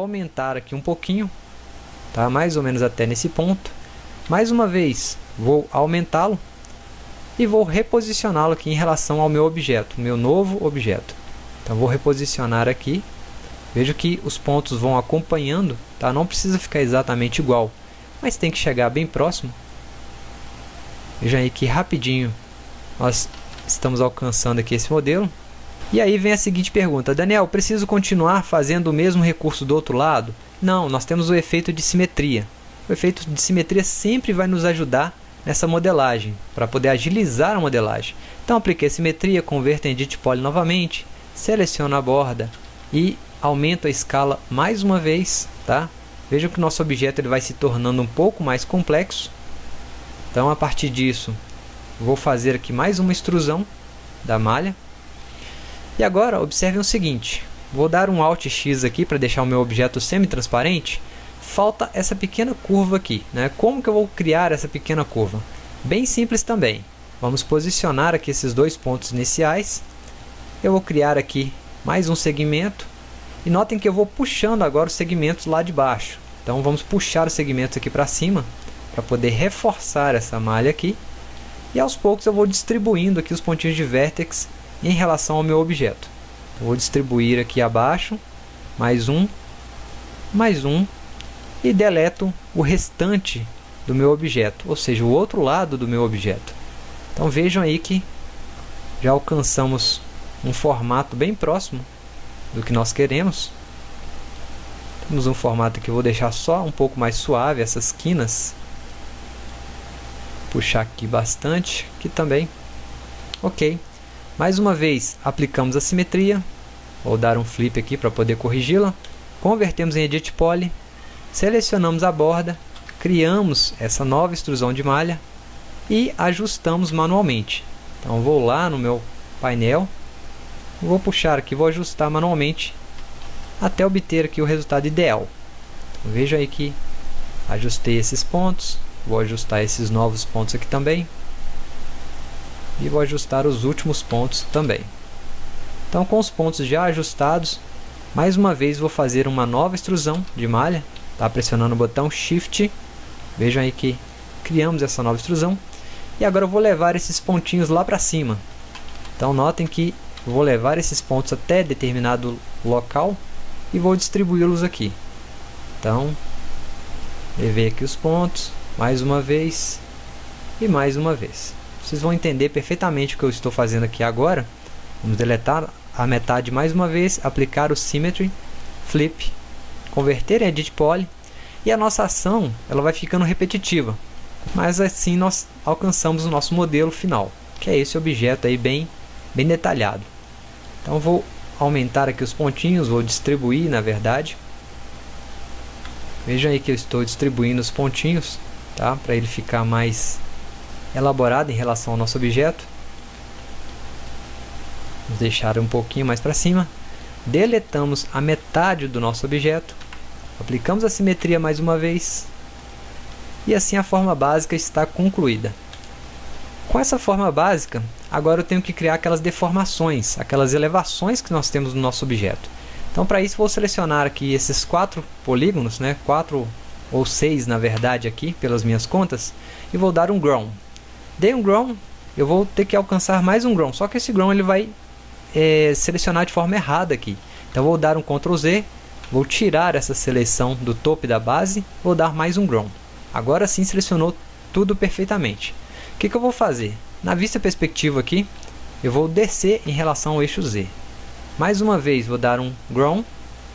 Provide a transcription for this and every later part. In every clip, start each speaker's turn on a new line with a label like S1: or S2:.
S1: vou aumentar aqui um pouquinho, tá? mais ou menos até nesse ponto. Mais uma vez, vou aumentá-lo e vou reposicioná-lo aqui em relação ao meu objeto, meu novo objeto. Então vou reposicionar aqui. Vejo que os pontos vão acompanhando, tá? Não precisa ficar exatamente igual, mas tem que chegar bem próximo. Veja aí que rapidinho nós estamos alcançando aqui esse modelo. E aí vem a seguinte pergunta: Daniel, preciso continuar fazendo o mesmo recurso do outro lado? Não, nós temos o efeito de simetria. O efeito de simetria sempre vai nos ajudar nessa modelagem, para poder agilizar a modelagem. Então apliquei a simetria, converto em edit poly novamente, seleciono a borda e aumento a escala mais uma vez, tá? Vejam que o nosso objeto ele vai se tornando um pouco mais complexo. Então a partir disso, vou fazer aqui mais uma extrusão da malha. E agora observem o seguinte, vou dar um Alt X aqui para deixar o meu objeto semi-transparente. Falta essa pequena curva aqui. Né? Como que eu vou criar essa pequena curva? Bem simples também. Vamos posicionar aqui esses dois pontos iniciais. Eu vou criar aqui mais um segmento. E notem que eu vou puxando agora os segmentos lá de baixo. Então vamos puxar os segmentos aqui para cima para poder reforçar essa malha aqui. E aos poucos eu vou distribuindo aqui os pontinhos de vértex em relação ao meu objeto. Eu vou distribuir aqui abaixo, mais um, mais um, e deleto o restante do meu objeto, ou seja, o outro lado do meu objeto. Então vejam aí que já alcançamos um formato bem próximo do que nós queremos. Temos um formato que eu vou deixar só um pouco mais suave, essas quinas puxar aqui bastante, aqui também. Ok. Mais uma vez, aplicamos a simetria. Vou dar um flip aqui para poder corrigi-la. Convertemos em Edit Poly. Selecionamos a borda. Criamos essa nova extrusão de malha. E ajustamos manualmente. Então, vou lá no meu painel. Vou puxar aqui, vou ajustar manualmente. Até obter aqui o resultado ideal. Então, veja aí que ajustei esses pontos Vou ajustar esses novos pontos aqui também. E vou ajustar os últimos pontos também. Então, com os pontos já ajustados, mais uma vez vou fazer uma nova extrusão de malha. Tá? Pressionando o botão Shift. Vejam aí que criamos essa nova extrusão. E agora eu vou levar esses pontinhos lá para cima. Então, notem que vou levar esses pontos até determinado local e vou distribuí-los aqui. Então, levei aqui os pontos, mais uma vez e mais uma vez. Vocês vão entender perfeitamente o que eu estou fazendo aqui agora. Vamos deletar a metade mais uma vez, aplicar o Symmetry, Flip, converter em Edit Poly e a nossa ação ela vai ficando repetitiva. Mas assim nós alcançamos o nosso modelo final, que é esse objeto aí bem, bem detalhado. Então vou aumentar aqui os pontinhos, vou distribuir na verdade. Vejam aí que eu estou distribuindo os pontinhos tá? para ele ficar mais elaborado em relação ao nosso objeto. Vamos deixar um pouquinho mais para cima. Deletamos a metade do nosso objeto. Aplicamos a simetria mais uma vez. E assim a forma básica está concluída. Com essa forma básica, agora eu tenho que criar aquelas deformações, aquelas elevações que nós temos no nosso objeto. Então, para isso, vou selecionar aqui esses quatro polígonos, né? quatro ou 6 na verdade aqui, pelas minhas contas, e vou dar um grown. Dei um grown, eu vou ter que alcançar mais um grown, só que esse grown ele vai é, selecionar de forma errada aqui. Então vou dar um Ctrl Z, vou tirar essa seleção do topo da base, vou dar mais um grown. Agora sim selecionou tudo perfeitamente. O que, que eu vou fazer? Na vista perspectiva aqui, eu vou descer em relação ao eixo Z. Mais uma vez vou dar um grown,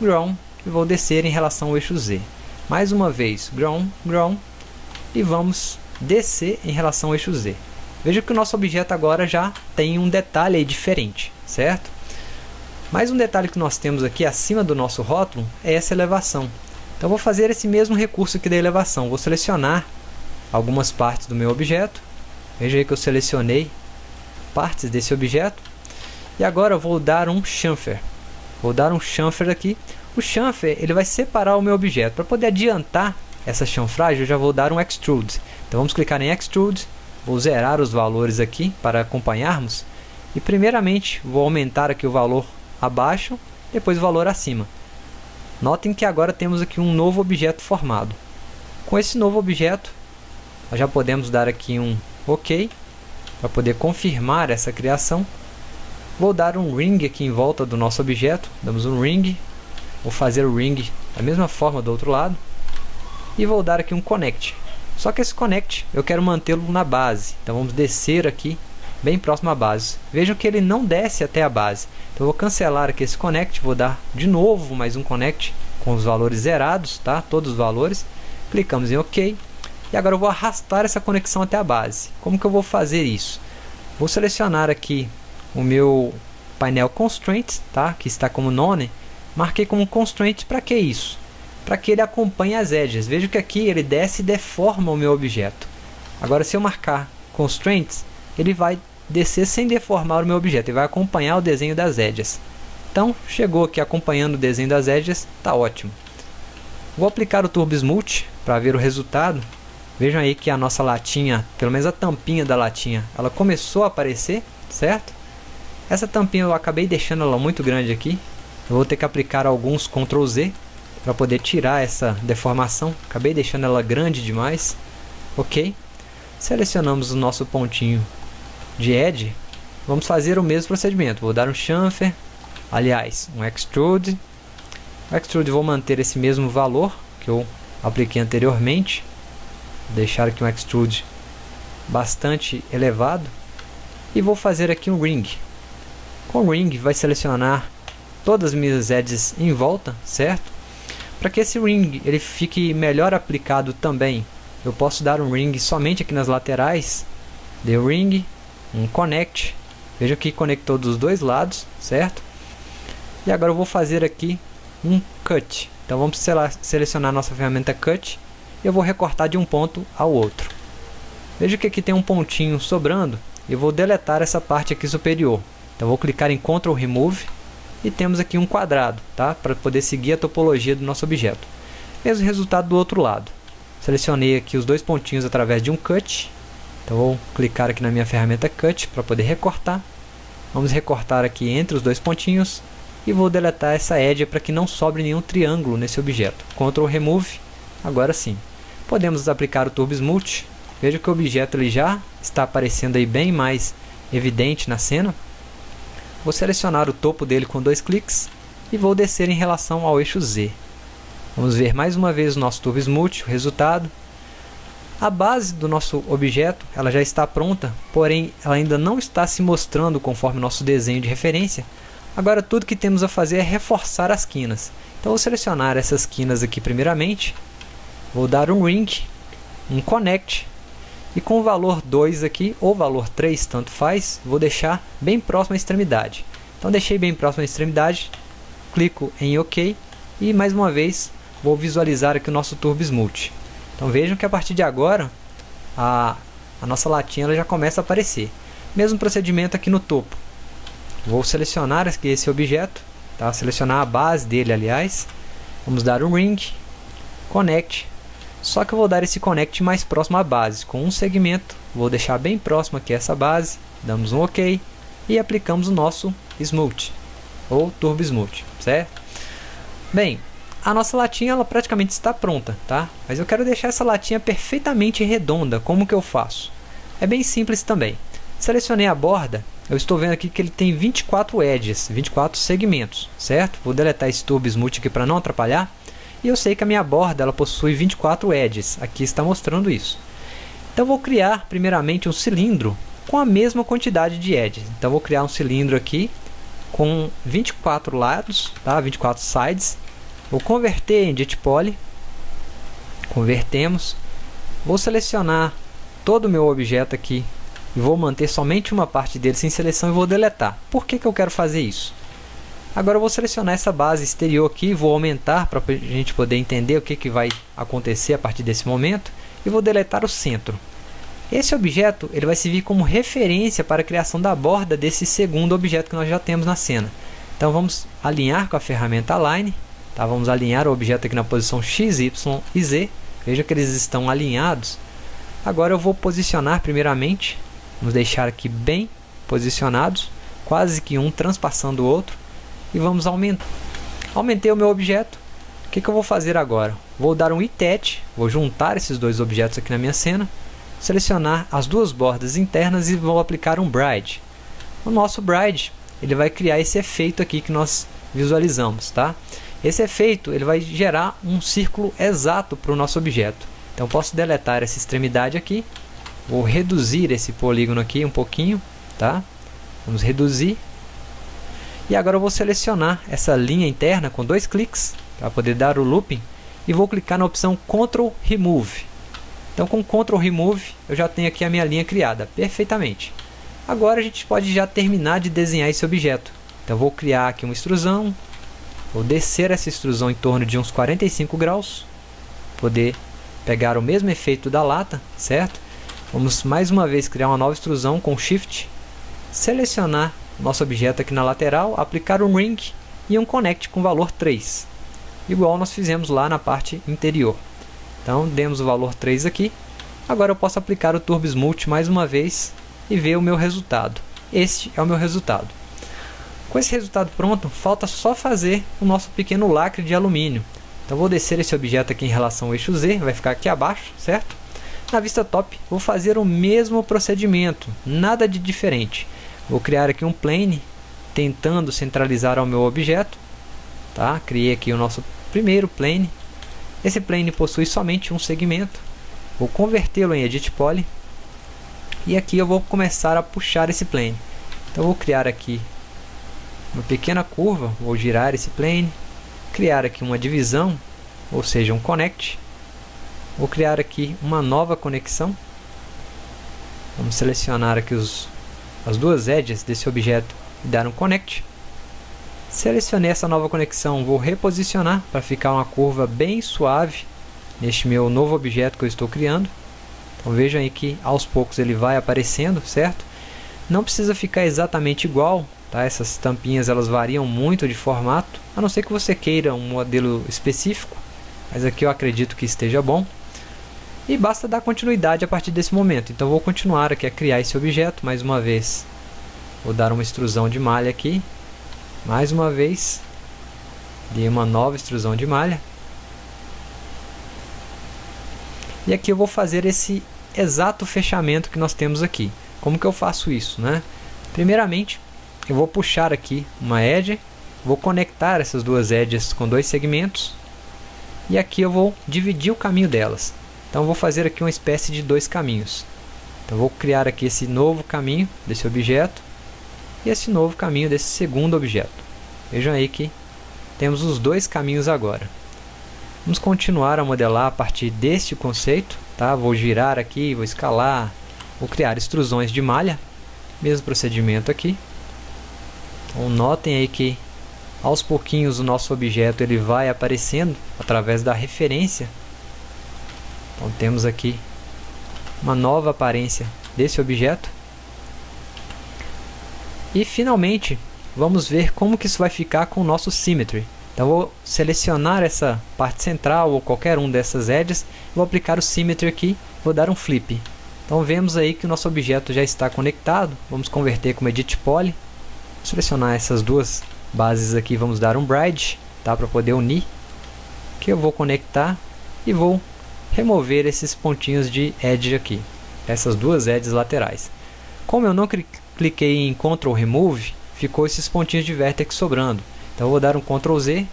S1: grown e vou descer em relação ao eixo Z. Mais uma vez, grown, grown, e vamos descer em relação ao eixo Z. Veja que o nosso objeto agora já tem um detalhe diferente, certo? Mais um detalhe que nós temos aqui acima do nosso rótulo é essa elevação. Então vou fazer esse mesmo recurso aqui da elevação. Vou selecionar algumas partes do meu objeto. Veja aí que eu selecionei partes desse objeto. E agora vou dar um chamfer. Vou dar um chamfer aqui o chamfer ele vai separar o meu objeto. Para poder adiantar essa chanfragem, eu já vou dar um extrude. Então vamos clicar em extrude, vou zerar os valores aqui para acompanharmos. E primeiramente vou aumentar aqui o valor abaixo, depois o valor acima. Notem que agora temos aqui um novo objeto formado. Com esse novo objeto, nós já podemos dar aqui um OK para poder confirmar essa criação. Vou dar um ring aqui em volta do nosso objeto. Damos um ring. Vou fazer o ring da mesma forma do outro lado. E vou dar aqui um connect. Só que esse connect eu quero mantê-lo na base. Então vamos descer aqui bem próximo à base. Vejam que ele não desce até a base. Então eu vou cancelar aqui esse connect, vou dar de novo mais um connect com os valores zerados, tá? Todos os valores. Clicamos em OK. E agora eu vou arrastar essa conexão até a base. Como que eu vou fazer isso? Vou selecionar aqui o meu painel Constraints, tá? que está como None. Marquei como Constraint para que isso? Para que ele acompanhe as edges. Veja que aqui ele desce e deforma o meu objeto. Agora se eu marcar Constraints, ele vai descer sem deformar o meu objeto. Ele vai acompanhar o desenho das edges. Então, chegou aqui acompanhando o desenho das edges, está ótimo. Vou aplicar o Turbo Smooth para ver o resultado. Vejam aí que a nossa latinha, pelo menos a tampinha da latinha, ela começou a aparecer, certo? Essa tampinha eu acabei deixando ela muito grande aqui. Eu vou ter que aplicar alguns Ctrl Z para poder tirar essa deformação. Acabei deixando ela grande demais. Ok. Selecionamos o nosso pontinho de Edge. Vamos fazer o mesmo procedimento. Vou dar um chamfer, aliás, um extrude. O extrude vou manter esse mesmo valor que eu apliquei anteriormente deixar aqui um extrude bastante elevado e vou fazer aqui um ring. Com o ring vai selecionar todas as minhas edges em volta, certo? Para que esse ring ele fique melhor aplicado também, eu posso dar um ring somente aqui nas laterais, de ring, um connect, veja que conectou dos dois lados, certo? E agora eu vou fazer aqui um cut. Então vamos selecionar nossa ferramenta cut eu vou recortar de um ponto ao outro. Veja que aqui tem um pontinho sobrando e eu vou deletar essa parte aqui superior. Então vou clicar em Ctrl Remove e temos aqui um quadrado, tá? Para poder seguir a topologia do nosso objeto. Mesmo resultado do outro lado. Selecionei aqui os dois pontinhos através de um Cut. Então vou clicar aqui na minha ferramenta Cut para poder recortar. Vamos recortar aqui entre os dois pontinhos e vou deletar essa edge para que não sobre nenhum triângulo nesse objeto. Ctrl Remove Agora sim, podemos aplicar o Turbo Smooth. Veja que o objeto ele já está aparecendo aí bem mais evidente na cena. Vou selecionar o topo dele com dois cliques e vou descer em relação ao eixo Z. Vamos ver mais uma vez o nosso Turbo Smooth, o resultado. A base do nosso objeto ela já está pronta, porém ela ainda não está se mostrando conforme nosso desenho de referência. Agora tudo que temos a fazer é reforçar as quinas. Então vou selecionar essas quinas aqui primeiramente Vou dar um ring, um connect e com o valor 2 aqui, ou valor 3, tanto faz, vou deixar bem próximo à extremidade. Então deixei bem próximo à extremidade, clico em OK e mais uma vez vou visualizar aqui o nosso Turbo Smooth. Então vejam que a partir de agora a, a nossa latinha já começa a aparecer. Mesmo procedimento aqui no topo. Vou selecionar esse objeto, tá? selecionar a base dele aliás. Vamos dar um ring, connect só que eu vou dar esse connect mais próximo à base, com um segmento, vou deixar bem próximo aqui essa base, damos um OK e aplicamos o nosso Smooth, ou Turbo Smooth, certo? Bem, a nossa latinha ela praticamente está pronta, tá? Mas eu quero deixar essa latinha perfeitamente redonda, como que eu faço? É bem simples também. Selecionei a borda, eu estou vendo aqui que ele tem 24 edges, 24 segmentos, certo? Vou deletar esse Turbo Smooth aqui para não atrapalhar. E eu sei que a minha borda ela possui 24 edges, aqui está mostrando isso. Então vou criar primeiramente um cilindro com a mesma quantidade de edges. Então vou criar um cilindro aqui com 24 lados, tá? 24 sides. Vou converter em Jet Poly. Convertemos. Vou selecionar todo o meu objeto aqui e vou manter somente uma parte dele sem seleção e vou deletar. Por que, que eu quero fazer isso? Agora eu vou selecionar essa base exterior aqui, vou aumentar para a gente poder entender o que, que vai acontecer a partir desse momento e vou deletar o centro. Esse objeto ele vai servir como referência para a criação da borda desse segundo objeto que nós já temos na cena. Então vamos alinhar com a ferramenta Align, tá? vamos alinhar o objeto aqui na posição X, Y e Z, veja que eles estão alinhados. Agora eu vou posicionar primeiramente, vamos deixar aqui bem posicionados, quase que um transpassando o outro e vamos aumentar. Aumentei o meu objeto, que, que eu vou fazer agora? Vou dar um itet, vou juntar esses dois objetos aqui na minha cena, selecionar as duas bordas internas e vou aplicar um bride. O nosso bride ele vai criar esse efeito aqui que nós visualizamos, tá? Esse efeito ele vai gerar um círculo exato para o nosso objeto. Então posso deletar essa extremidade aqui, vou reduzir esse polígono aqui um pouquinho, tá? Vamos reduzir. E agora eu vou selecionar essa linha interna com dois cliques para poder dar o looping e vou clicar na opção Ctrl Remove. Então com Ctrl Remove eu já tenho aqui a minha linha criada perfeitamente. Agora a gente pode já terminar de desenhar esse objeto. Então vou criar aqui uma extrusão, vou descer essa extrusão em torno de uns 45 graus, poder pegar o mesmo efeito da lata, certo? Vamos mais uma vez criar uma nova extrusão com Shift selecionar nosso objeto aqui na lateral, aplicar um ring e um connect com valor 3, igual nós fizemos lá na parte interior. Então, demos o valor 3 aqui. Agora eu posso aplicar o Turbo Smooth mais uma vez e ver o meu resultado. Este é o meu resultado. Com esse resultado pronto, falta só fazer o nosso pequeno lacre de alumínio. Então vou descer esse objeto aqui em relação ao eixo Z, vai ficar aqui abaixo, certo? Na vista top, vou fazer o mesmo procedimento, nada de diferente. Vou criar aqui um plane, tentando centralizar o meu objeto. Tá? Criei aqui o nosso primeiro plane. Esse plane possui somente um segmento. Vou convertê-lo em Edit Poly. E aqui eu vou começar a puxar esse plane. Então vou criar aqui uma pequena curva, vou girar esse plane, criar aqui uma divisão, ou seja, um connect. Vou criar aqui uma nova conexão. Vamos selecionar aqui os as duas edges desse objeto e dar um connect. Selecionei essa nova conexão, vou reposicionar para ficar uma curva bem suave neste meu novo objeto que eu estou criando. Então vejam aí que aos poucos ele vai aparecendo, certo? Não precisa ficar exatamente igual, tá? Essas tampinhas elas variam muito de formato, a não ser que você queira um modelo específico, mas aqui eu acredito que esteja bom. E basta dar continuidade a partir desse momento. Então vou continuar aqui a criar esse objeto mais uma vez. Vou dar uma extrusão de malha aqui. Mais uma vez. Dei uma nova extrusão de malha. E aqui eu vou fazer esse exato fechamento que nós temos aqui. Como que eu faço isso, né? Primeiramente, eu vou puxar aqui uma edge, vou conectar essas duas edges com dois segmentos e aqui eu vou dividir o caminho delas. Então vou fazer aqui uma espécie de dois caminhos. Então vou criar aqui esse novo caminho desse objeto e esse novo caminho desse segundo objeto. Vejam aí que temos os dois caminhos agora. Vamos continuar a modelar a partir deste conceito. Tá? Vou girar aqui, vou escalar, vou criar extrusões de malha. Mesmo procedimento aqui. Então notem aí que aos pouquinhos o nosso objeto ele vai aparecendo através da referência então temos aqui uma nova aparência desse objeto. E finalmente, vamos ver como que isso vai ficar com o nosso Symmetry. Então vou selecionar essa parte central ou qualquer um dessas edges, vou aplicar o Symmetry aqui, vou dar um flip. Então vemos aí que o nosso objeto já está conectado, vamos converter como Edit Poly. Selecionar essas duas bases aqui, vamos dar um Bridge, tá, para poder unir. Que eu vou conectar e vou remover esses pontinhos de edge aqui, essas duas edges laterais. Como eu não cliquei em Ctrl Remove, ficou esses pontinhos de vertex sobrando. Então eu vou dar um Ctrl Z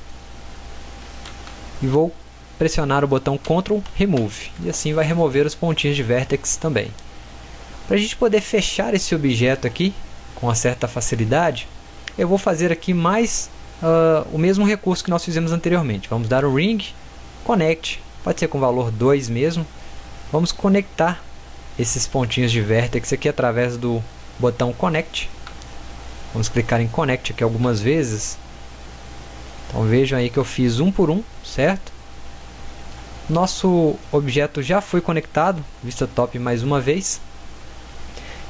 S1: e vou pressionar o botão Ctrl Remove. E assim vai remover os pontinhos de vertex também. Para a gente poder fechar esse objeto aqui com uma certa facilidade, eu vou fazer aqui mais uh, o mesmo recurso que nós fizemos anteriormente. Vamos dar um Ring, Connect, pode ser com valor 2 mesmo. Vamos conectar esses pontinhos de vértex aqui através do botão Connect. Vamos clicar em Connect aqui algumas vezes. Então vejam aí que eu fiz um por um, certo? Nosso objeto já foi conectado, vista top mais uma vez.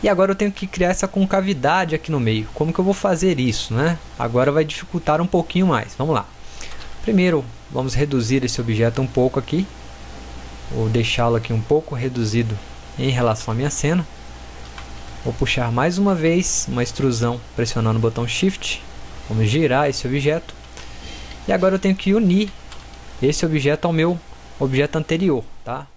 S1: E agora eu tenho que criar essa concavidade aqui no meio. Como que eu vou fazer isso, né? Agora vai dificultar um pouquinho mais. Vamos lá. Primeiro, vamos reduzir esse objeto um pouco aqui. Vou deixá-lo aqui um pouco reduzido em relação à minha cena. Vou puxar mais uma vez uma extrusão pressionando o botão Shift. Vamos girar esse objeto. E agora eu tenho que unir esse objeto ao meu objeto anterior, tá?